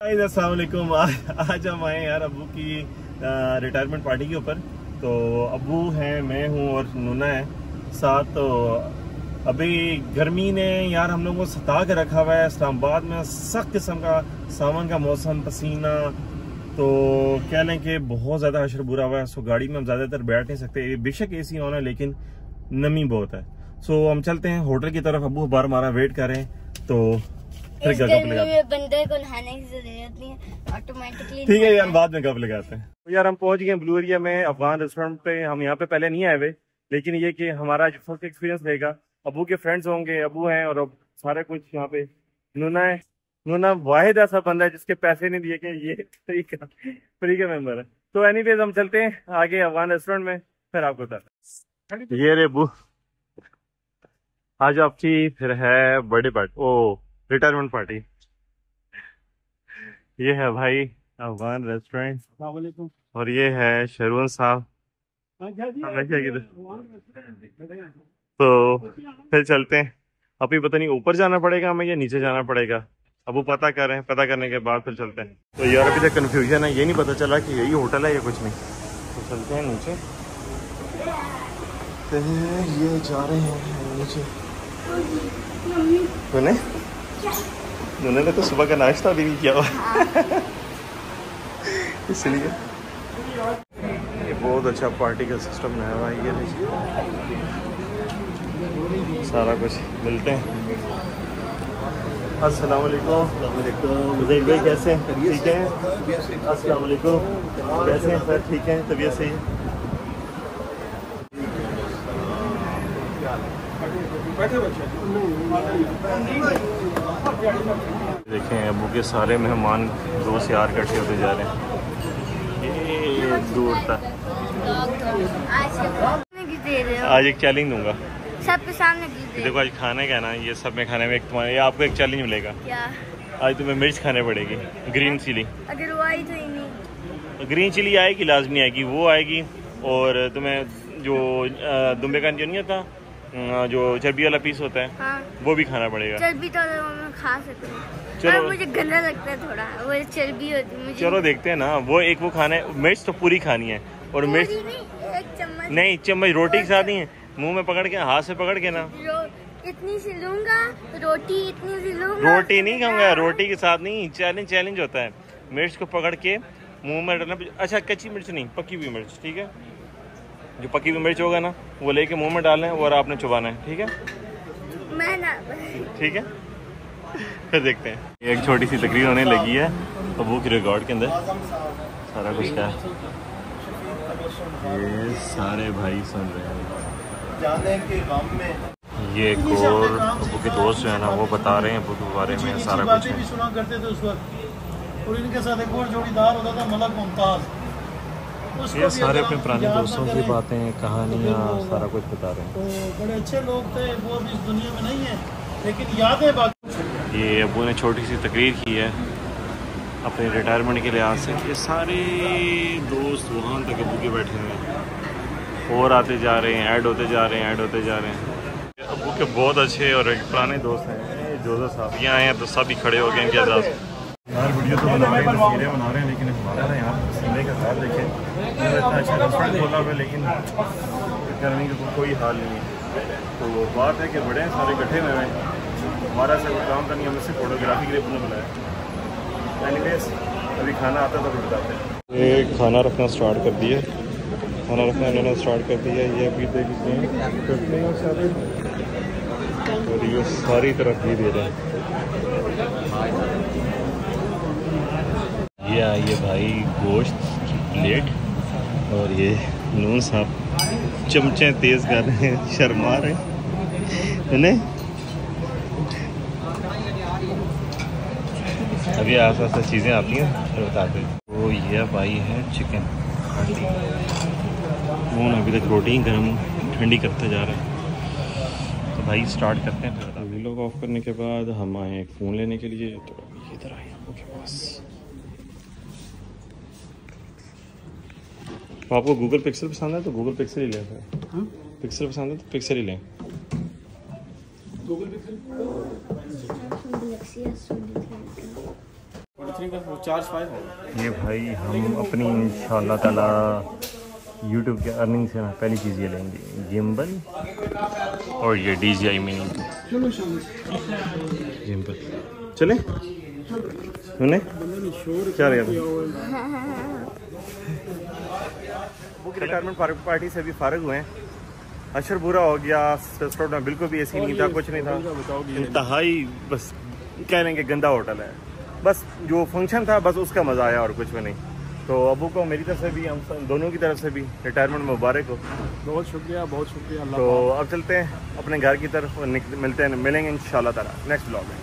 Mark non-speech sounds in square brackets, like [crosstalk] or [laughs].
असलम [laughs] आज हम आए यार अबू की रिटायरमेंट पार्टी के ऊपर। तो अबू हैं, मैं हूँ और नूना है साथ। तो अभी गर्मी ने यार हम लोगों को सता के रखा हुआ है। इस्लामाबाद में सख्त किस्म का सावन का मौसम, पसीना। तो कह लें कि बहुत ज़्यादा अशर बुरा हुआ है। सो गाड़ी में हम ज़्यादातर बैठ नहीं सकते। बेशक ए सी ऑन है, लेकिन नमी बहुत है। सो हम चलते हैं होटल की तरफ़। अबू हमारा वेट करें तो फिर इस क्या कप गर्मी लगाते में बंदे को नहाने की ज़रूरत नहीं है ऑटोमेटिकली ठीक है यार बाद में कब लगाते हैं? तो यार हम पहुँच गए ब्लू एरिया में अफगान रेस्टोरेंट पे। हम यहाँ पे पहले नहीं आए हुए लेकिन ये कि हमारा जो फ़र्स्ट एक्सपीरियंस रहेगा। अबू के फ्रेंड्स होंगे अबू हैं और अब सारे कुछ यहाँ पे। नूना है नूना वाहिद ऐसा बंदा है जिसके पैसे नहीं दिए कि ये फ्री का फ्री का मेंबर है। तो एनीवेज हम चलते हैं आगे अफगान रेस्टोरेंट में फिर आपको बताते ये रे अबू। आज आपकी फिर है बर्थडे पार्टी ओ रिटायरमेंट पार्टी ये है भाई अफगान रेस्टोरेंट और ये है शरून साहब। क्या किधर तो फिर चलते हैं। अभी पता नहीं ऊपर जाना पड़ेगा हमें या नीचे जाना पड़ेगा। अब वो पता कर रहे हैं पता करने के बाद फिर चलते हैं। तो यार अभी तक कंफ्यूजन है ये नहीं पता चला कि यही होटल है या कुछ नहीं। तो चलते हैं नीचे। तो ये जा रहे हैं नीचे। तूने उन्होंने तो सुबह का नाश्ता भी नहीं किया इसलिए। ये बहुत अच्छा पार्टी का सिस्टम है भाई, ये सारा कुछ मिलते हैं। अस्सलाम वालेकुम। मुझे भाई कैसे हैं? ठीक हैं? अस्सलाम वालेकुम। कैसे हैं? सर, ठीक हैं? तबीयत सही है? देखें अबू के सारे मेहमान दोस्त यार इकट्ठे होते जा रहे हैं। ये दूर तक आज एक चैलेंज दूँगा। सबके सामने देखो आज खाने का ना ये सब में खाने में एक तुम्हारे ये आपको एक चैलेंज मिलेगा। क्या? आज तुम्हें मिर्च खाने पड़ेगी ग्रीन चिली अगर वो आई तो ही नहीं। ग्रीन चिली आएगी लाजमी आएगी वो आएगी और तुम्हें जो दुम्बे का जो नहीं होता जो चर्बी वाला पीस होता है हाँ। वो भी खाना पड़ेगा। चर्बी तो खा सकती हूँ। चलो। मुझे गंदा लगता है थोड़ा वो चर्बी होती है मुझे चलो देखते हैं ना। वो एक वो खाना है मिर्च तो पूरी खानी है। और मिर्च नहीं चम्मच। नहीं चम्मच रोटी के साथ नहीं है। मुँह में पकड़ के हाथ से पकड़ के ना। इतनी सी लूँगा रोटी इतनी सी लूँगा। रोटी नहीं खाऊँगा रोटी के साथ नहीं चैलेंज चैलेंज होता है। मिर्च को पकड़ के मुँह में डालना अच्छा कच्ची मिर्च नहीं पकी हुई मिर्च ठीक है? जो पकी हुई मिर्च होगा ना वो लेके मुँह में डालना है और आपने चुबाना है ठीक है मैं ना ठीक है फिर देखते हैं एक छोटी सी तकरीर होने लगी है अबू की रिकॉर्ड के अंदर सारा कुछ क्या ये सारे भाई सुन रहे हैं जाने के गम में ये एक और अबू के दोस्त जो है ना वो बता रहे हैं अबू के बारे में सारा कुछ भी सुना करते थे उस वक्त और इनके साथ एक और जोड़ीदार होता था मलक मुमताज़ ये सारे अपने पुराने दोस्तों की बातें कहानियाँ तो सारा कुछ बता रहे हैं। तो बड़े अच्छे लोग थे वो भी इस दुनिया में नहीं है लेकिन यादें बाकी ये अबू ने छोटी सी तकरीर की है अपने रिटायरमेंट के लिहाज से। ये सारे दोस्त वहाँ तक अबू के बैठे हुए हैं। और आते जा रहे हैं ऐड होते जा रहे हैं ऐड होते जा रहे हैं। अबू के बहुत अच्छे और पुराने दोस्त हैं जोधा साहब। यहाँ आए हैं तो सभी खड़े हो गए इनके आज़ाद। यार, वीडियो तो बना रहे हैं तस्वीरें बना रहे हैं, लेकिन हमारा ना यार पसीने का हाल देखें। इतना अच्छा रेस्टोरेंट खोला हुआ लेकिन करने का कोई हाल नहीं है। तो बात है कि बड़े हैं, सारे इकट्ठे हुए हैं। हमारा कोई काम करनी हमें सिर्फ़ फोटोग्राफी के लिए उन्होंने बुलाया एनीवेज अभी खाना आता तो बताते हैं। खाना रखना स्टार्ट कर दिया। खाना रखना इन्होंने स्टार्ट कर दिया। ये अभी देख लेते हैं, करते हैं सारे। और ये सारी तरफ़ ही दे रहे हैं। आई है भाई गोश्त की प्लेट और ये नून साहब चमचे तेज कर रहे हैं, शर्मा रहे हैं अभी आस पास चीज़ें आती हैं, फिर बताते हैं। तो ये भाई है चिकन नून अभी तक रोटी गर्म ठंडी करते जा रहे हैं। तो भाई स्टार्ट करते हैं, फिर वीलॉग ऑफ़ करने के बाद हम आए फ़ोन लेने के लिए तो इधर आए आपके पास। तो आपको गूगल पिक्सल पसंद है तो गूगल पिक्सल ही लें फिर। पिक्सल पसंद है तो पिक्सल ही लें। चार्ज फाइव ये भाई हम अपनी इंशाल्लाह ताला यूट्यूब के अर्निंग से ना पहली चीज़ ये लेंगे जिम्बल और ये D J I mini gimbal चले? सुने क्या रहेगा वो रिटायरमेंट पार्टी से अभी फारग हुए हैं। अशर बुरा हो गया रेस्टोरेंट में बिल्कुल भी ऐसी नहीं था कुछ नहीं था। इंतहाई बस कह रहे हैं कि गंदा होटल है। बस जो फ़ंक्शन था बस उसका मज़ा आया और कुछ भी नहीं। तो अबू को मेरी तरफ़ से भी हम दोनों की तरफ़ से भी रिटायरमेंट मुबारक हो। बहुत शुक्रिया बहुत शुक्रिया तो अब चलते हैं अपने घर की तरफ़ मिलते हैं मिलेंगे इन ताला। नेक्स्ट ब्लॉग में।